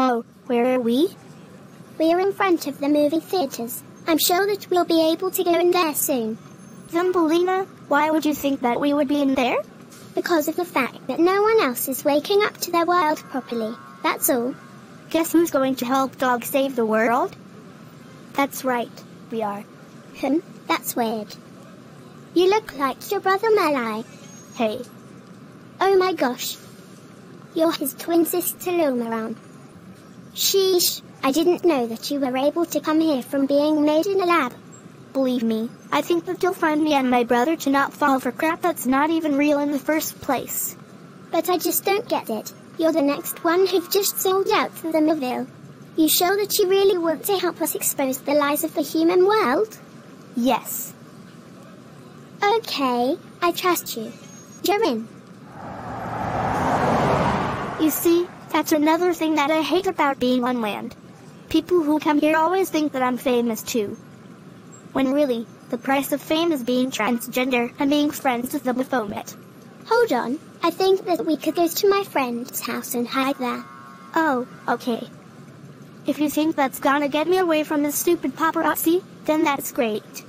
Oh, where are we? We are in front of the movie theaters. I'm sure that we'll be able to go in there soon. Thumbelina, why would you think that we would be in there? Because of the fact that no one else is waking up to their world properly. That's all. Guess who's going to help Dog save the world? That's right, we are. Hmm, that's weird. You look like your brother Malai. Hey. Oh my gosh. You're his twin sister Lilmaran. Sheesh, I didn't know that you were able to come here from being made in a lab. Believe me, I think that you'll find me and my brother to not fall for crap that's not even real in the first place. But I just don't get it. You're the next one who've just sold out to the Maville. You show that you really want to help us expose the lies of the human world? Yes. Okay, I trust you. You're in. You see, that's another thing that I hate about being on land. People who come here always think that I'm famous too. When really, the price of fame is being transgender and being friends with the Baphomet. Hold on, I think that we could go to my friend's house and hide there. Oh, okay. If you think that's gonna get me away from this stupid paparazzi, then that's great.